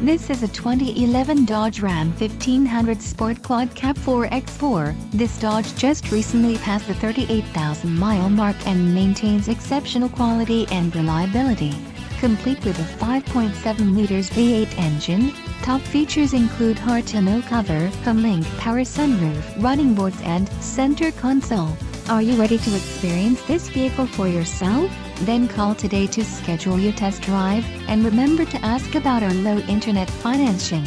This is a 2011 Dodge Ram 1500 Sport Quad Cab 4x4. This Dodge just recently passed the 38,000 mile mark and maintains exceptional quality and reliability. Complete with a 5.7 liters V8 engine, top features include hard tonneau cover, HomeLink power sunroof, running boards and center console. Are you ready to experience this vehicle for yourself? Then call today to schedule your test drive, and remember to ask about our low internet financing.